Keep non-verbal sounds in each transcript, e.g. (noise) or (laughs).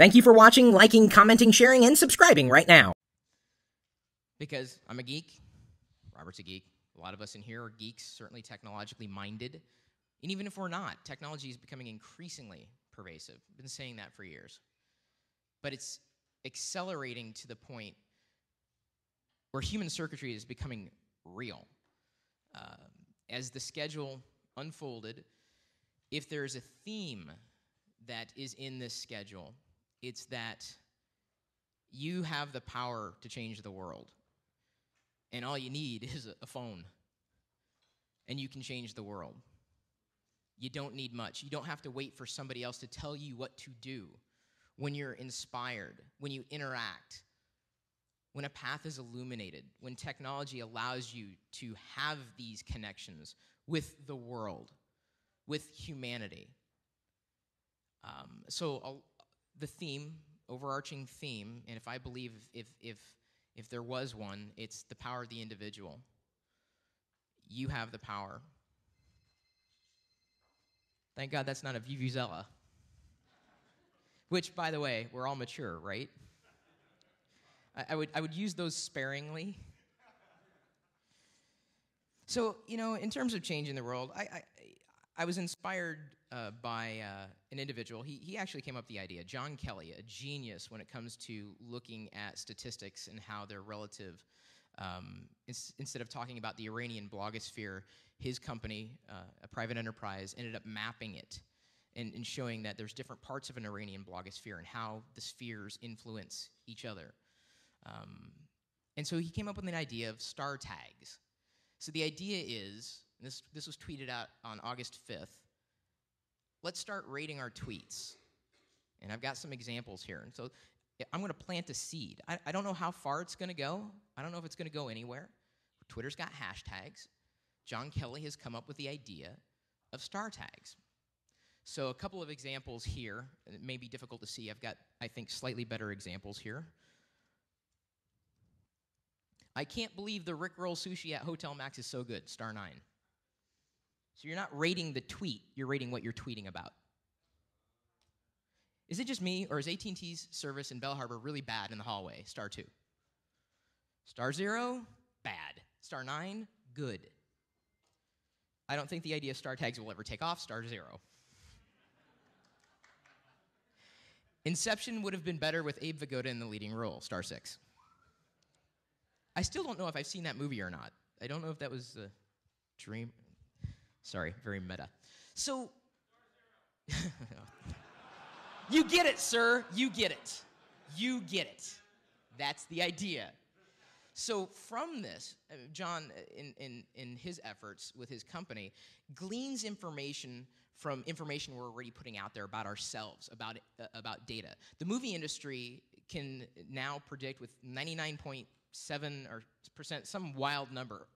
Thank you for watching, liking, commenting, sharing, and subscribing right now. Because I'm a geek, Robert's a geek. A lot of us in here are geeks, certainly technologically minded. And even if we're not, technology is becoming increasingly pervasive. I've been saying that for years. But it's accelerating to the point where human circuitry is becoming real. Uh, as the schedule unfolded, if there's a theme that is in this schedule, it's that you have the power to change the world. And all you need (laughs) is a phone. And you can change the world. You don't need much. You don't have to wait for somebody else to tell you what to do. When you're inspired, when you interact, when a path is illuminated, when technology allows you to have these connections with the world, with humanity. Um, so, the theme, overarching theme, and if I believe if, if, if there was one, it's the power of the individual. You have the power. Thank God that's not a Vuvuzela. Which, by the way, we're all mature, right? I, I, would, I would use those sparingly. So, you know, in terms of changing the world, I, I, I was inspired uh, by uh, an individual. He, he actually came up with the idea. John Kelly, a genius when it comes to looking at statistics and how they're relative. Um, ins- instead of talking about the Iranian blogosphere, his company, uh, a private enterprise, ended up mapping it and, and, showing that there's different parts of an Iranian blogosphere and how the spheres influence each other. Um, and so he came up with an idea of star tags. So the idea is, this, this was tweeted out on August 5th, let's start rating our tweets. And I've got some examples here. And so eh, I'm going to plant a seed. I, I don't know how far it's going to go. I don't know if it's going to go anywhere. Twitter's got hashtags. John Kelly has come up with the idea of star tags. So a couple of examples here. It may be difficult to see. I've got, I think, slightly better examples here. I can't believe the Rick Roll sushi at Hotel Max is so good. Star 9. So you're not rating the tweet, you're rating what you're tweeting about. Is it just me, or is AT&T's service in Bell Harbor really bad in the hallway? Star 2. Star 0, bad. Star 9, good. I don't think the idea of star tags will ever take off. Star 0. Inception would have been better with Abe Vigoda in the leading role. Star 6. I still don't know if I've seen that movie or not. I don't know if that was a dream. Sorry, very meta. So, (laughs) you get it, sir. You get it. You get it. That's the idea. So, from this, uh, John, uh, in, in, in his efforts with his company, gleans information from information we're already putting out there about ourselves, about, uh, about data. The movie industry can now predict with 99.7 or percent, some wild number,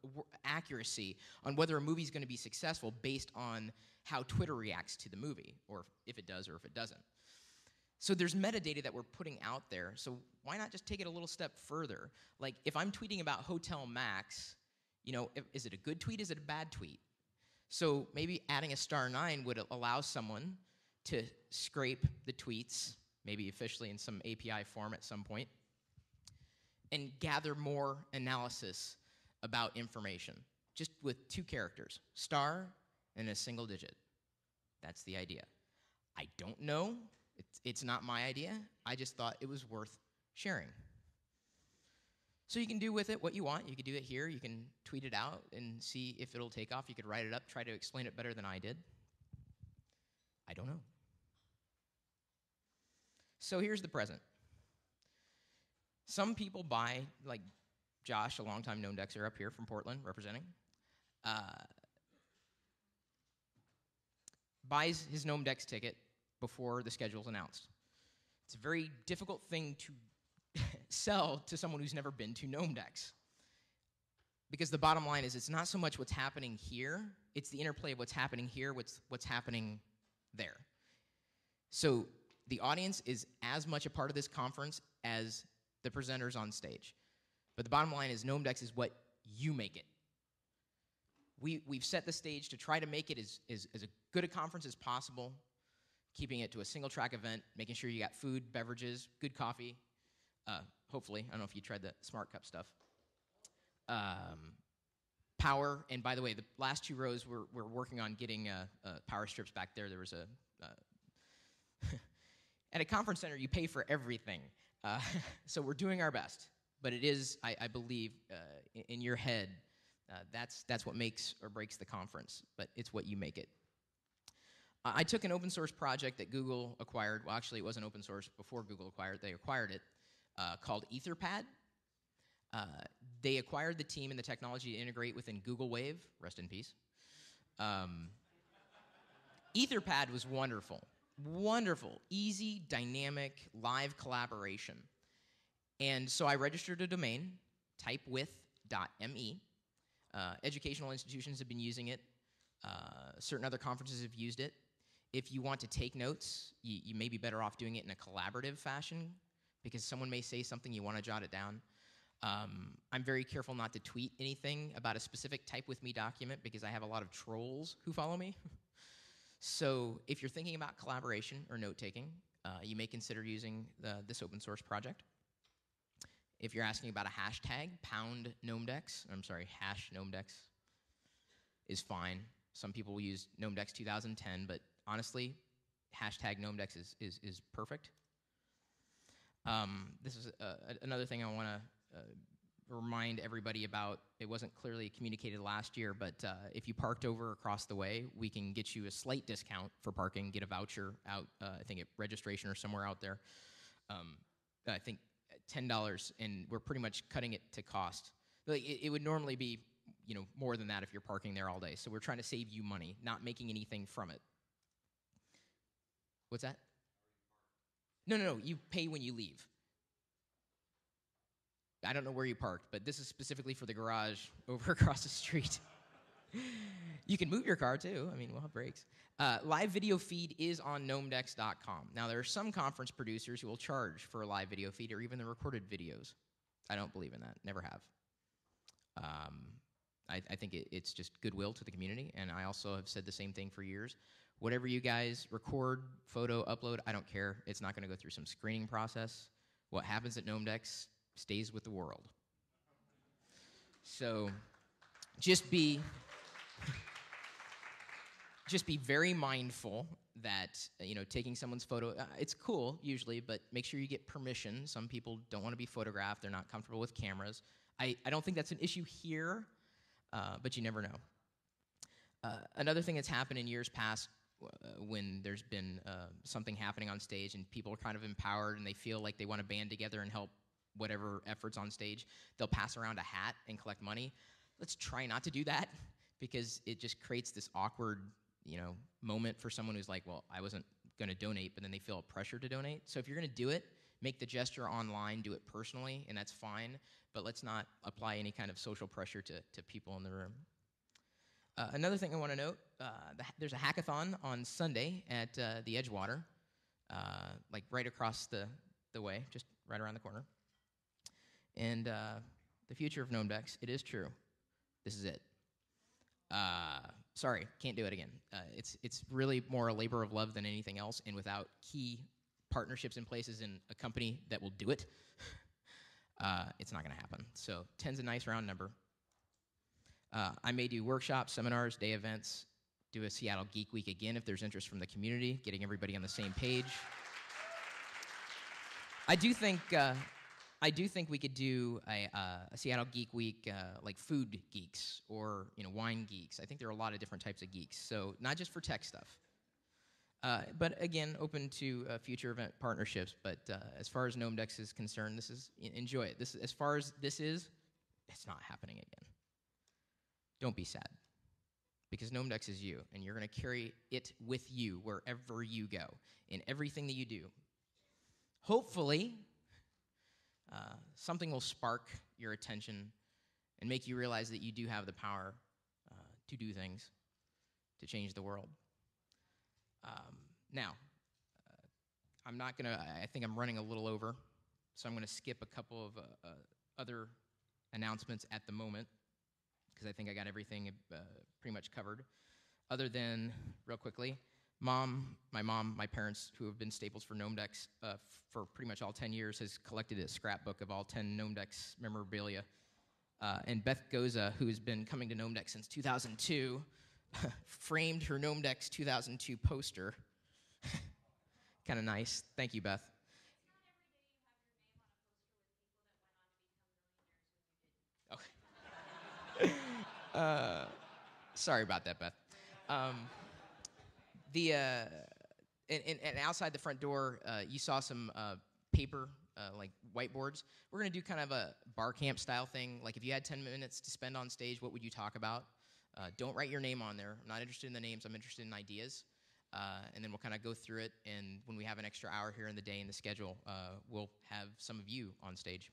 accuracy on whether a movie is going to be successful based on how Twitter reacts to the movie, or if it does or if it doesn't. So there's metadata that we're putting out there. So why not just take it a little step further? Like if I'm tweeting about Hotel Max, you know, if, is it a good tweet? Is it a bad tweet? So maybe adding a star nine would allow someone to scrape the tweets, maybe officially in some API form at some point, and gather more analysis about information, just with two characters, star and a single digit. That's the idea. I don't know. It's, it's not my idea. I just thought it was worth sharing. So you can do with it what you want. You could do it here. You can tweet it out and see if it'll take off. You could write it up, try to explain it better than I did. I don't know. So here's the present. Some people buy, like Josh, a longtime Gnomedexer up here from Portland, representing, uh, buys his Gnomedex ticket before the schedule's announced. It's a very difficult thing to (laughs) sell to someone who's never been to Gnomedex. Because the bottom line is, it's not so much what's happening here, it's the interplay of what's happening here, what's, what's happening there. So the audience is as much a part of this conference as the presenters on stage. But the bottom line is Dex is what you make it. We, we've set the stage to try to make it as, as, as good a conference as possible, keeping it to a single track event, making sure you got food, beverages, good coffee. Uh, hopefully, I don't know if you tried the Smart Cup stuff. Um, power, and by the way, the last two rows we're, we're working on getting uh, uh, power strips back there. There was a uh, (laughs) at a conference center, you pay for everything. Uh, (laughs) so we're doing our best, but it is, I, I believe, uh, in, in, your head, uh, that's that's what makes or breaks the conference. But it's what you make it. I took an open source project that Google acquired. Well, actually, it wasn't open source before Google acquired. They acquired it, uh, called Etherpad. Uh, they acquired the team and the technology to integrate within Google Wave. Rest in peace. Um, Etherpad was wonderful, wonderful, easy, dynamic, live collaboration. And so I registered a domain, typewith.me. Uh, educational institutions have been using it. Uh, certain other conferences have used it. If you want to take notes, you, you may be better off doing it in a collaborative fashion because someone may say something, you want to jot it down. Um, I'm very careful not to tweet anything about a specific type with me document because I have a lot of trolls who follow me. (laughs) so if you're thinking about collaboration or note taking, uh, you may consider using the, this open source project. If you're asking about a hashtag, pound gnomedex, I'm sorry, hash gnomedex is fine. Some people will use gnomedex 2010, but honestly, hashtag gnomedex is, is, is perfect. Um, this is uh, another thing I want to uh, remind everybody about. It wasn't clearly communicated last year, but uh, if you parked over across the way, we can get you a slight discount for parking, get a voucher out, uh, I think at registration or somewhere out there. Um, I think $10, and we're pretty much cutting it to cost. Like, it, it would normally be you know, more than that if you're parking there all day. So we're trying to save you money, not making anything from it. What's that? No, no, no. You pay when you leave. I don't know where you parked, but this is specifically for the garage (laughs) over across the street. you can move your car too. I mean, we'll have breaks. Uh, live video feed is on gnomedex.com. Now, there are some conference producers who will charge for a live video feed or even the recorded videos. I don't believe in that. Never have. Um, I, I, think it, it's just goodwill to the community, and I also have said the same thing for years. Whatever you guys record, photo, upload, I don't care. It's not going to go through some screening process. What happens at GnomeDex stays with the world. So just be (laughs) just be very mindful that you know taking someone's photo uh, it's cool usually but make sure you get permission. Some people don't want to be photographed they're not comfortable with cameras. I, I don't think that's an issue here uh, but you never know. Uh, another thing that's happened in years past uh, when there's been uh, something happening on stage and people are kind of empowered and they feel like they want to band together and help whatever efforts on stage, they'll pass around a hat and collect money. Let's try not to do that (laughs) because it just creates this awkward, you know, moment for someone who's like, well, I wasn't going to donate, but then they feel a pressure to donate. So if you're going to do it, make the gesture online, do it personally, and that's fine. But let's not apply any kind of social pressure to, to people in the room. Uh, another thing I want to note uh, the, there's a hackathon on Sunday at uh, the Edgewater, uh, like right across the, the way, just right around the corner. And uh, the future of GnomeDex, it is true. This is it. Uh, sorry, can't do it again. it's, it's really more a labor of love than anything else, and without key partnerships in places in a company that will do it, (laughs) it's not going to happen. So 10's a nice round number. Uh, I may do workshops, seminars, day events, do a Seattle Geek Week again if there's interest from the community, getting everybody on the same page. I do think uh, I do think we could do a, uh, a Seattle Geek Week uh, like food geeks or you know wine geeks. I think there are a lot of different types of geeks, so not just for tech stuff. Uh, but again, open to uh, future event partnerships. But uh, as far as GnomeDex is concerned, this is enjoy it. This as far as this is, it's not happening again don't be sad because GnomeDex is you, and you're going to carry it with you wherever you go in everything that you do. Hopefully, uh, something will spark your attention and make you realize that you do have the power uh, to do things to change the world. Um, now, uh, I'm not going to, I think I'm running a little over, so I'm going to skip a couple of uh, uh, other announcements at the moment because I think I got everything pretty much covered. Other than, real quickly, Mom, my mom, my parents, who have been staples for Gnomedex uh, for pretty much all 10 years, has collected a scrapbook of all 10 Gnomedex memorabilia. Uh, and Beth Goza, who has been coming to Gnomedex since 2002, (laughs) framed her Gnomedex 2002 poster. (laughs) kind of nice. Thank you, Beth. (laughs) Uh, sorry about that, Beth. Um, the uh, and, and, and, outside the front door, uh, you saw some uh, paper, uh, like whiteboards. We're gonna do kind of a bar camp style thing. Like if you had 10 minutes to spend on stage, what would you talk about? Uh, don't write your name on there. I'm not interested in the names. I'm interested in ideas. Uh, and then we'll kind of go through it. And when we have an extra hour here in the day in the schedule, we'll have some of you on stage.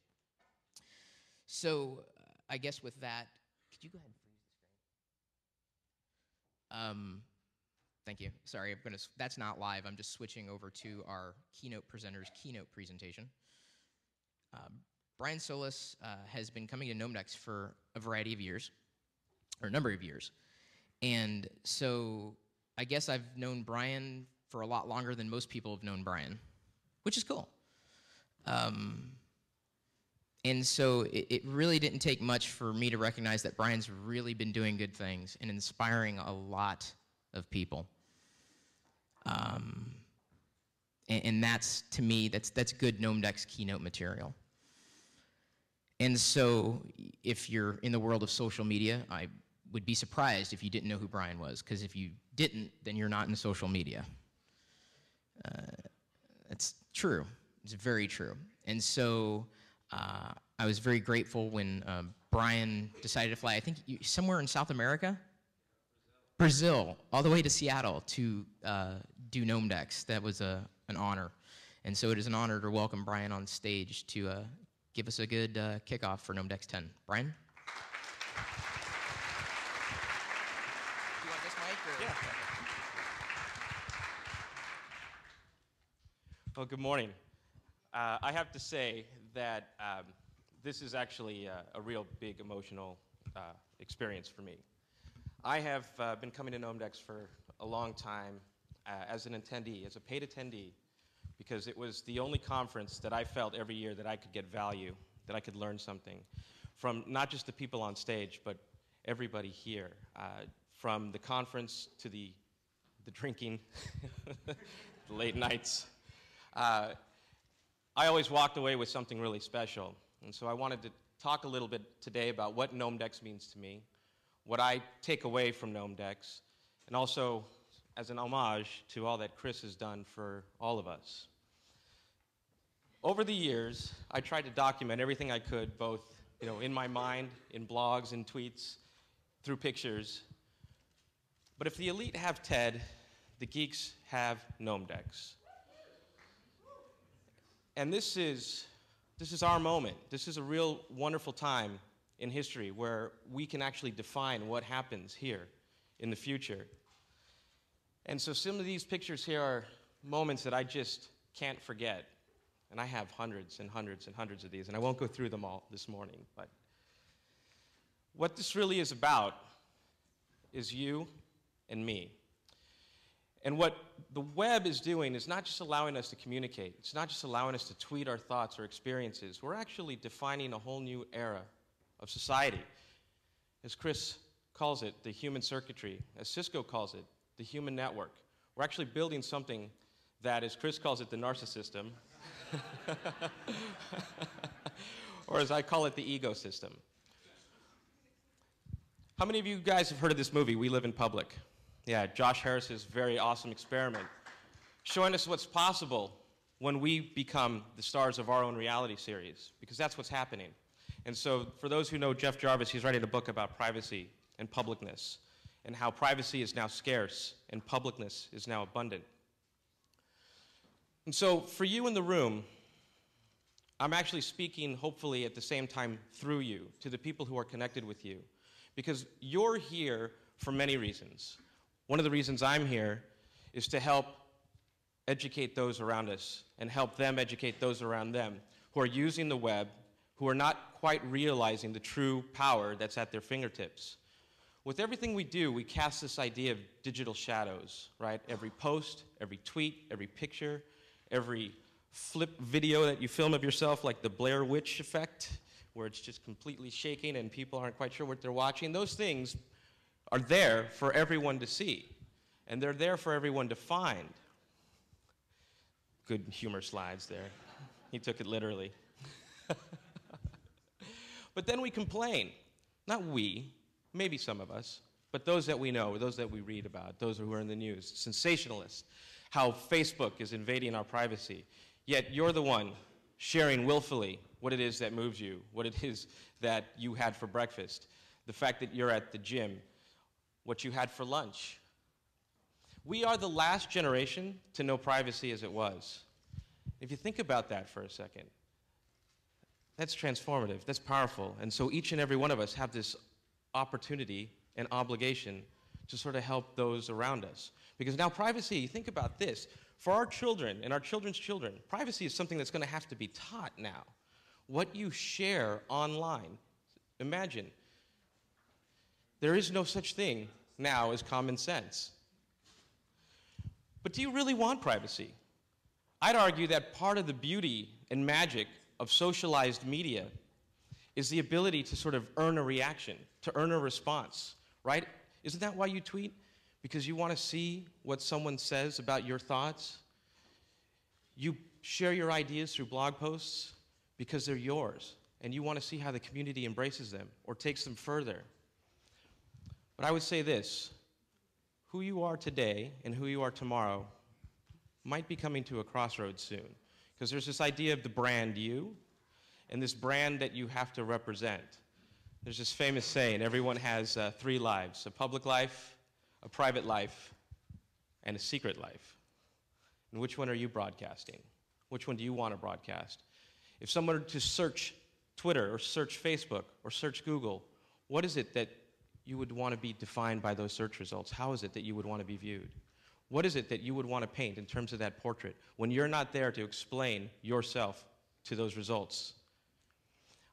So I guess with that, could you go ahead and freeze the screen? Um, Thank you. Sorry, I'm gonna. That's not live. I'm just switching over to our keynote presenter's keynote presentation. Uh, Brian Solis uh, has been coming to Gnomedex for a variety of years, or a number of years, and so I guess I've known Brian for a lot longer than most people have known Brian, which is cool. Um, and so it, it, really didn't take much for me to recognize that Brian's really been doing good things and inspiring a lot of people. Um, and, and, that's, to me, that's, that's good Gnomedex keynote material. And so if you're in the world of social media, I would be surprised if you didn't know who Brian was, because if you didn't, then you're not in social media. Uh, it's true. It's very true. And so uh, I was very grateful when uh, Brian decided to fly, I think you, somewhere in South America, Brazil, all the way to Seattle to uh, do Gnomedex. That was a, an honor. And so it is an honor to welcome Brian on stage to uh, give us a good uh, kickoff for Gnomedex 10. Brian? You want this mic? Or? Yeah. Well, good morning. Uh, I have to say that um, this is actually uh, a real big emotional uh, experience for me. I have uh, been coming to Gnomedex for a long time uh, as an attendee, as a paid attendee, because it was the only conference that I felt every year that I could get value, that I could learn something from not just the people on stage, but everybody here. Uh, from the conference to the, the drinking, (laughs) the late nights. Uh, I always walked away with something really special. And so I wanted to talk a little bit today about what Gnomedex means to me, what I take away from Gnome Gnomedex, and also as an homage to all that Chris has done for all of us. Over the years, I tried to document everything I could, both you know, in my mind, in blogs, in tweets, through pictures. But if the elite have TED, the geeks have GNOME Gnomedex. And this is, this is our moment. This is a real wonderful time in history where we can actually define what happens here in the future. And so some of these pictures here are moments that I just can't forget. And I have hundreds and hundreds and hundreds of these, and I won't go through them all this morning. But what this really is about is you and me. And what the web is doing is not just allowing us to communicate, it's not just allowing us to tweet our thoughts or experiences. We're actually defining a whole new era of society. As Chris calls it, the human circuitry. As Cisco calls it, the human network. We're actually building something that, as Chris calls it, the narcissism, (laughs) or as I call it, the ego system. How many of you guys have heard of this movie, We Live in Public? Yeah, Josh Harris's very awesome experiment, showing us what's possible when we become the stars of our own reality series, because that's what's happening. And so, for those who know Jeff Jarvis, he's writing a book about privacy and publicness and how privacy is now scarce and publicness is now abundant. And so, for you in the room, I'm actually speaking, hopefully, at the same time through you to the people who are connected with you. Because you're here for many reasons. One of the reasons I'm here is to help educate those around us and help them educate those around them who are using the web who are not quite realizing the true power that's at their fingertips. with everything we do, we cast this idea of digital shadows, right? Every post, every tweet, every picture, every flip video that you film of yourself, like the Blair Witch effect, where it's just completely shaking and people aren't quite sure what they're watching. Those things are there for everyone to see, and they're there for everyone to find. Good humor slides there. he took it literally. (laughs) but then we complain. Not we, maybe some of us, but those that we know, those that we read about, those who are in the news, sensationalists, how Facebook is invading our privacy. Yet you're the one sharing willfully what it is that moves you, what it is that you had for breakfast, the fact that you're at the gym, what you had for lunch. We are the last generation to know privacy as it was. If you think about that for a second, that's transformative, that's powerful. And so each and every one of us have this opportunity and obligation to sort of help those around us. Because now, privacy, think about this for our children and our children's children, privacy is something that's going to have to be taught now. What you share online, imagine, there is no such thing now as common sense. But do you really want privacy? I'd argue that part of the beauty and magic of socialized media is the ability to sort of earn a reaction, to earn a response, right? Isn't that why you tweet? Because you want to see what someone says about your thoughts? You share your ideas through blog posts because they're yours, and you want to see how the community embraces them or takes them further. But I would say this who you are today and who you are tomorrow might be coming to a crossroads soon. Because there's this idea of the brand you and this brand that you have to represent. There's this famous saying everyone has uh, three lives a public life, a private life, and a secret life. And which one are you broadcasting? Which one do you want to broadcast? If someone were to search Twitter or search Facebook or search Google, what is it that you would want to be defined by those search results? How is it that you would want to be viewed? What is it that you would want to paint in terms of that portrait when you're not there to explain yourself to those results?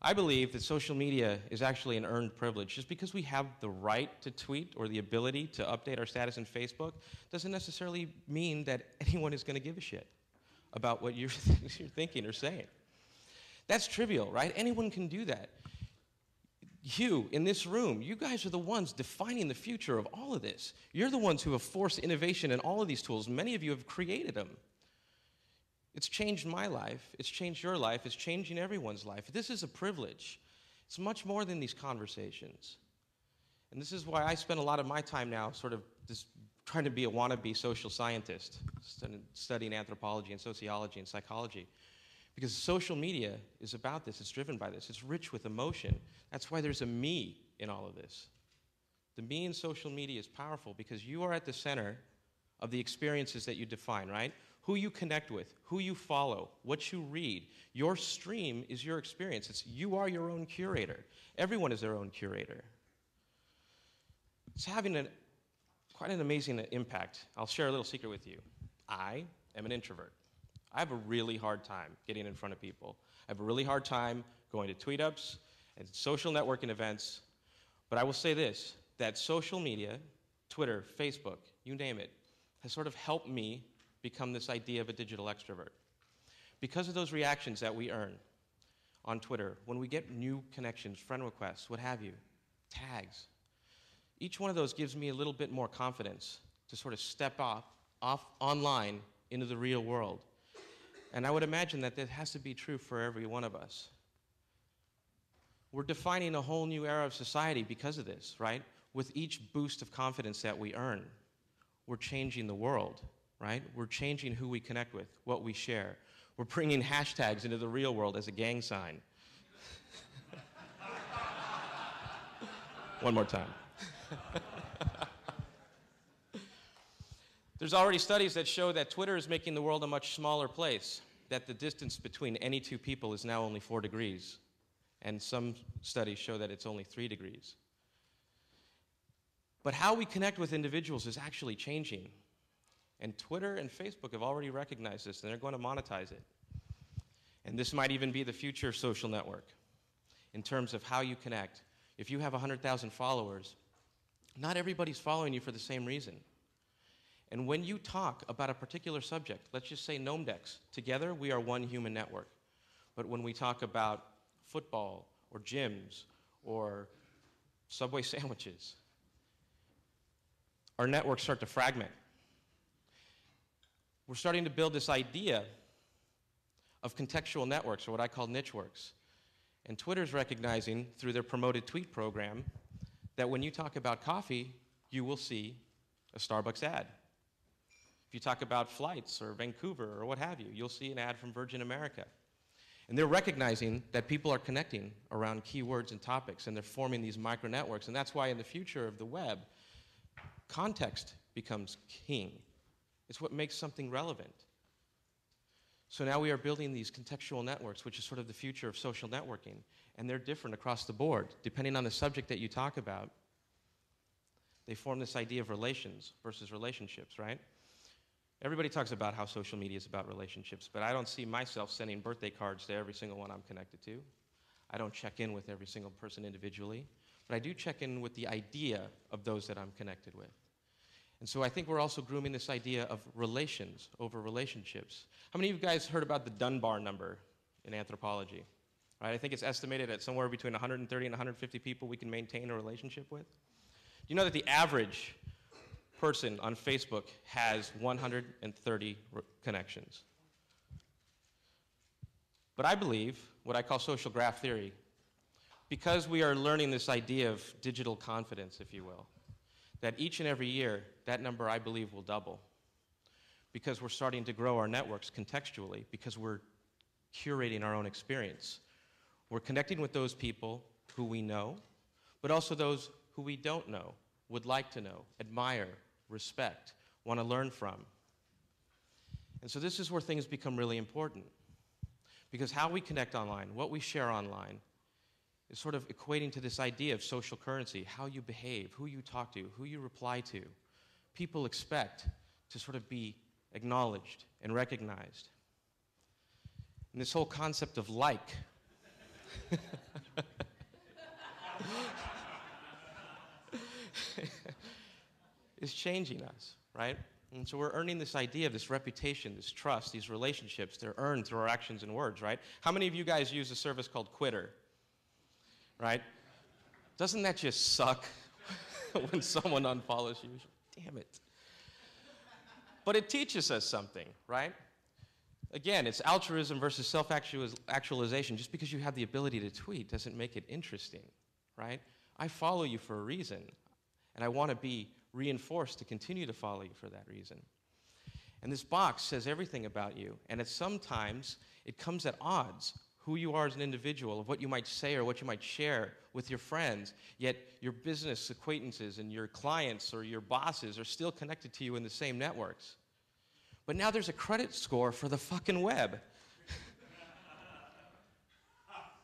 I believe that social media is actually an earned privilege. Just because we have the right to tweet or the ability to update our status in Facebook doesn't necessarily mean that (laughs) anyone is going to give a shit about what you're, (laughs) you're thinking or saying. That's trivial, right? Anyone can do that. You in this room, you guys are the ones defining the future of all of this. You're the ones who have forced innovation in all of these tools. Many of you have created them. It's changed my life. It's changed your life. It's changing everyone's life. This is a privilege. It's much more than these conversations. And this is why I spend a lot of my time now sort of just trying to be a wannabe social scientist, studying anthropology and sociology and psychology. Because social media is about this, it's driven by this, it's rich with emotion. That's why there's a me in all of this. The me in social media is powerful because you are at the center of the experiences that you define, right? who you connect with, who you follow, what you read. Your stream is your experience. It's, you are your own curator. Everyone is their own curator. It's having an, quite an amazing impact. I'll share a little secret with you. I am an introvert. I have a really hard time getting in front of people. I have a really hard time going to tweet ups and social networking events. But I will say this that social media, Twitter, Facebook, you name it, has sort of helped me become this idea of a digital extrovert. Because of those reactions that we earn on Twitter, when we get new connections, friend requests, what have you, tags, each one of those gives me a little bit more confidence to sort of step off, off online into the real world. And I would imagine that that has to be true for every one of us. We're defining a whole new era of society because of this, right? With each boost of confidence that we earn, we're changing the world right? We're changing who we connect with, what we share. We're bringing hashtags into the real world as a gang sign. (laughs) One more time. (laughs) There's already studies that show that Twitter is making the world a much smaller place, that the distance between any two people is now only four degrees. And some studies show that it's only three degrees. But how we connect with individuals is actually changing. And Twitter and Facebook have already recognized this, and they're going to monetize it. And this might even be the future social network in terms of how you connect. If you have 100,000 followers, not everybody's following you for the same reason. And when you talk about a particular subject, let's just say Gnomedex, together we are one human network. But when we talk about football or gyms or Subway (laughs) sandwiches, our networks start to fragment. We're starting to build this idea of contextual networks, or what I call niche works. And Twitter's recognizing through their promoted tweet program that when you talk about coffee, you will see a Starbucks ad. If you talk about flights or Vancouver or what have you, you'll see an ad from Virgin America. And they're recognizing that people are connecting around keywords and topics, and they're forming these micro networks. And that's why, in the future of the web, context becomes king. It's what makes something relevant. So now we are building these contextual networks, which is sort of the future of social networking. And they're different across the board. Depending on the subject that you talk about, they form this idea of relations versus relationships, right? Everybody talks about how social media is about relationships, but I don't see myself sending birthday cards to every single one I'm connected to. I don't check in with every single person individually, but I do check in with the idea of those that I'm connected with. And so I think we're also grooming this idea of relations over relationships. How many of you guys heard about the Dunbar number in anthropology? Right? I think it's estimated at somewhere between 130 and 150 people we can maintain a relationship with. Do you know that the average person on Facebook has 130 connections? But I believe what I call social graph theory, because we are learning this idea of digital confidence, if you will, that each and every year, that number I believe will double. Because we're starting to grow our networks contextually, because we're curating our own experience. We're connecting with those people who we know, but also those who we don't know, would like to know, admire, respect, want to learn from. And so this is where things become really important. Because how we connect online, what we share online, is sort of equating to this idea of social currency how you behave, who you talk to, who you reply to. People expect to sort of be acknowledged and recognized. And this whole concept of like. (laughs) is changing us, right? And so we're earning this idea of this reputation, this trust, these relationships. They're earned through our actions and words, right? How many of you guys use a service called Qwitter? right? Doesn't that just suck (laughs) when someone unfollows you? Damn it. But it teaches us something, right? Again, it's altruism versus self actualization. Just because you have the ability to tweet doesn't make it interesting, right? I follow you for a reason, and I want to be reinforced to continue to follow you for that reason. And this box says everything about you, and it sometimes it comes at odds who you are as an individual, of what you might say or what you might share with your friends, yet your business acquaintances and your clients or your bosses are still connected to you in the same networks. But now there's a credit score for the fucking web. (laughs)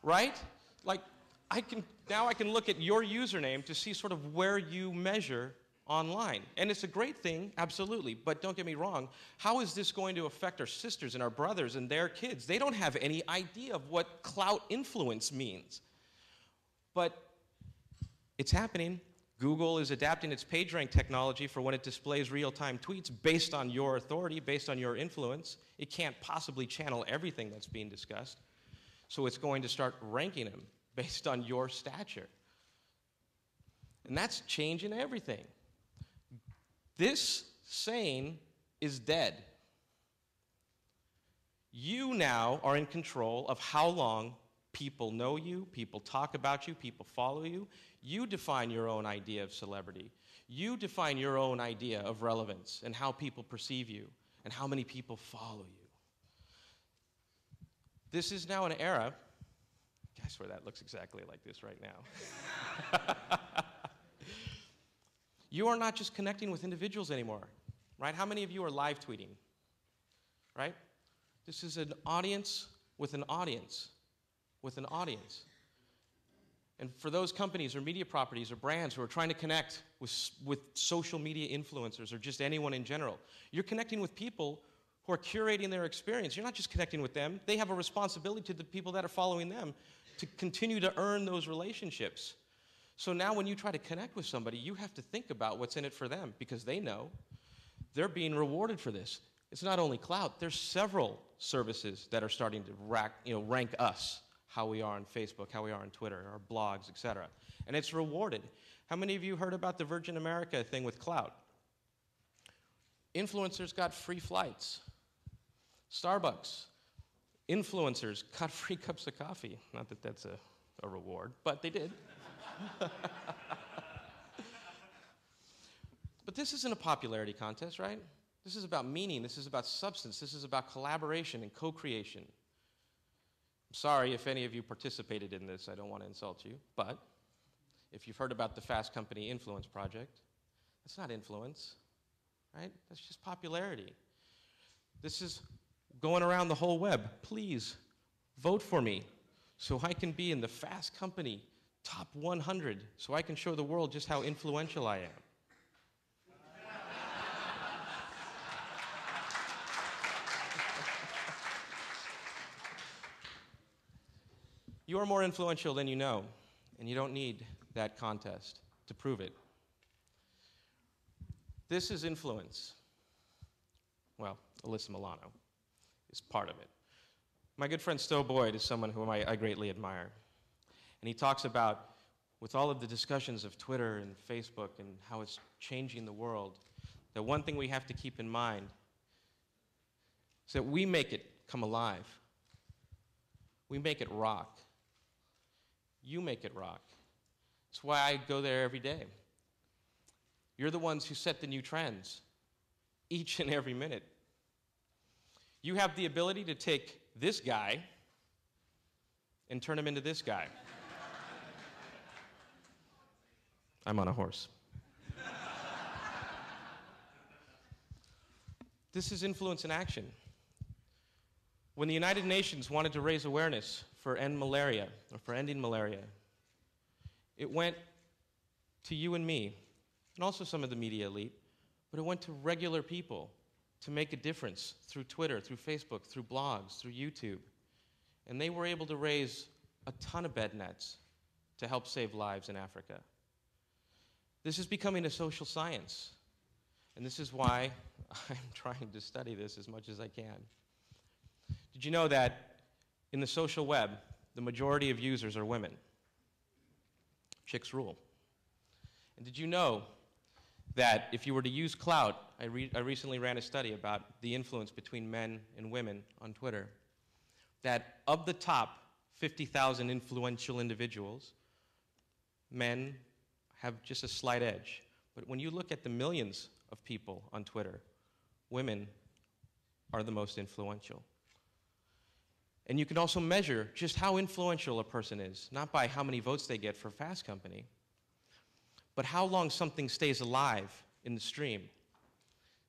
right? Like, I can, now I can look at your username to see sort of where you measure online. And it's a great thing, absolutely. But don't get me wrong, how is this going to affect our sisters and our brothers and their kids? They don't have any idea of what clout influence means. But it's happening. Google is adapting its PageRank technology for when it displays real time tweets based on your authority, based on your influence. It can't possibly channel everything that's being discussed. So it's going to start ranking them based on your stature. And that's changing everything. This saying is dead. You now are in control of how long people know you, people talk about you, people follow you. You define your own idea of celebrity. You define your own idea of relevance and how people perceive you and how many people follow you. This is now an era. I swear that looks exactly like this right now. (laughs) You are not just connecting with individuals anymore, right? How many of you are live tweeting, right? This is an audience with an audience, with an audience. And for those companies or media properties or brands who are trying to connect with, with social media influencers or just anyone in general, you're connecting with people who are curating their experience. You're not just connecting with them, they have a responsibility to the people that are following them to continue to earn those relationships. So now when you try to connect with somebody, you have to think about what's in it for them because they know they're being rewarded for this. It's not only clout, there's several services that are starting to rack, you know, rank us, how we are on Facebook, how we are on Twitter, our blogs, etc. And it's rewarded. How many of you heard about the Virgin America thing with clout? Influencers got free flights. Starbucks, influencers got (laughs) free cups of coffee. Not that that's a, a reward, but they did. But this isn't a popularity contest, right? This is about meaning. This is about substance. This is about collaboration and co creation. I'm sorry if any of you participated in this. I don't want to insult you. But if you've heard about the Fast Company Influence Project, that's not influence, right? That's just popularity. This is going around the whole web. Please vote for me so I can be in the Fast Company top 100 so I can show the world just how influential I am. (laughs) you are more influential than you know, and you don't need that contest to prove it. This is influence. Well, Alyssa Milano is part of it. My good friend Stowe Boyd is someone whom I, I greatly admire. And he talks about, with all of the discussions of Twitter and Facebook and how it's changing the world, that one thing we have to keep in mind is that we make it come alive. We make it rock. You make it rock. That's why I go there every day. You're the ones who set the new trends each and every minute. You have the ability to take this guy and turn him into this guy. I'm on a horse. this is influence in action. When the United Nations wanted to raise awareness for end malaria or for ending malaria, it went to you and me, and also some of the media elite, but it went to regular people to make a difference through Twitter, through Facebook, through blogs, through YouTube. And they were able to raise a ton of bed nets to help save lives in Africa. This is becoming a social science. And this is why (laughs) I'm trying to study this as much as I can. Did you know that in the social web, the majority of users are women? Chicks rule. And did you know that if you were to use clout, I, re- I recently ran a study about the influence between men and women on Twitter, that of the top 50,000 influential individuals, men have just a slight edge. But when you look at the millions of people on Twitter, women are the most influential. And you can also measure just how influential a person is, not by how many votes they get for Fast Company, but how long something stays alive in the stream.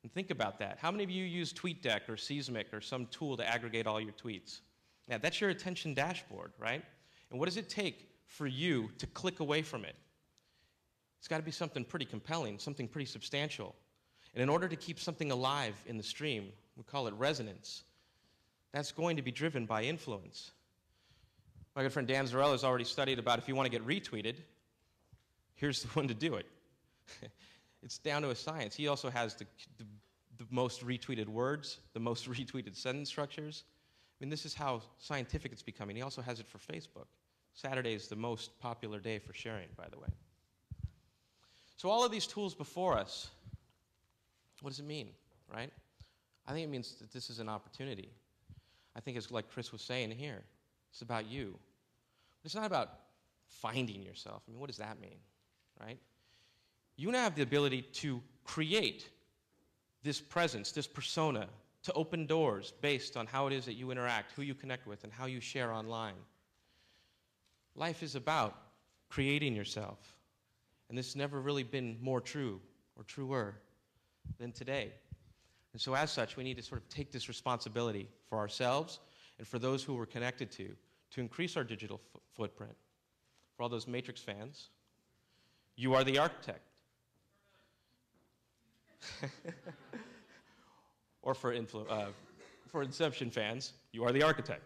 And think about that. How many of you use TweetDeck or Seesmic or some tool to aggregate all your tweets? Now, that's your attention dashboard, right? And what does it take for you to click away from it? It's got to be something pretty compelling, something pretty substantial. And in order to keep something alive in the stream, we call it resonance, that's going to be driven by influence. My good friend Dan Zarrella has already studied about if you want to get retweeted, here's the (laughs) one to do it. (laughs) it's down to a science. He also has the, the, the most retweeted words, the most (laughs) retweeted sentence structures. I mean, this is how scientific it's becoming. He also has it for Facebook. Saturday is the most popular day for sharing, by the way. So, all of these tools before us, what does it mean, right? I think it means that this is an opportunity. I think it's like Chris was saying here it's about you. It's not about finding yourself. I mean, what does that mean, right? You now have the ability to create this presence, this persona, to open doors based on how it is that you interact, who you connect with, and how you share online. Life is about creating yourself. And this has never really been more true or truer than today. And so, as such, we need to sort of take this responsibility for ourselves and for those who we're connected to to increase our digital f- footprint. For all those Matrix fans, you are the architect. (laughs) or for, influ- uh, for Inception fans, you are the architect.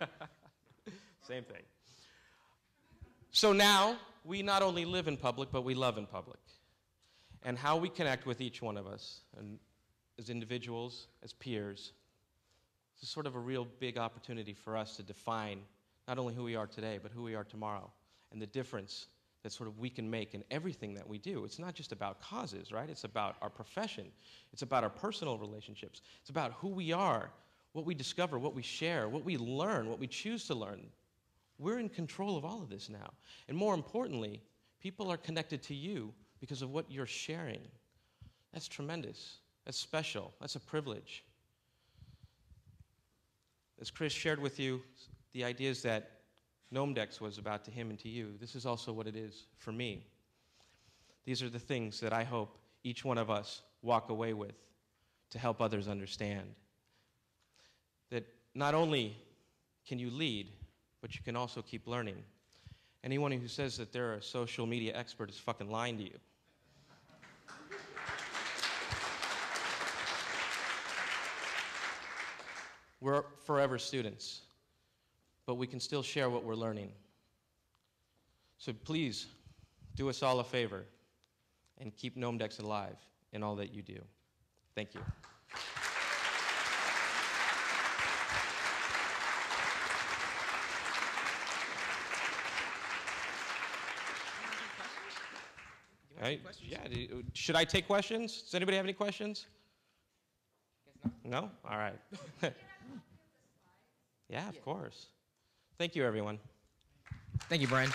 (laughs) Same thing. So now we not only live in public, but we love in public. And how we connect with each one of us, and as individuals, as peers, is sort of a real big opportunity for us to define not only who we are today, but who we are tomorrow, and the difference that sort of we can make in everything that we do. It's not just about causes, right? It's about our profession. It's about our personal relationships. It's about who we are, what we discover, what we share, what we learn, what we choose to learn. We're in control of all of this now. And more importantly, people are connected to you because of what you're sharing. That's tremendous. That's special. That's a privilege. As Chris shared with you, the ideas that Gnomedex was about to him and to you, this is also what it is for me. These are the things that I hope each one of us walk away with to help others understand. That not only can you lead, but you can also keep learning. Anyone who says that they're a social media expert is fucking lying to you. We're forever students, but we can still share what we're learning. So please do us all a favor and keep Gnomedex alive in all that you do. Thank you. Right? questions? Yeah. do- Should I take questions? Does anybody have any questions? No? All right. (laughs) (laughs) yeah, of Yeah. course. Thank you, everyone. Thank you, Brian.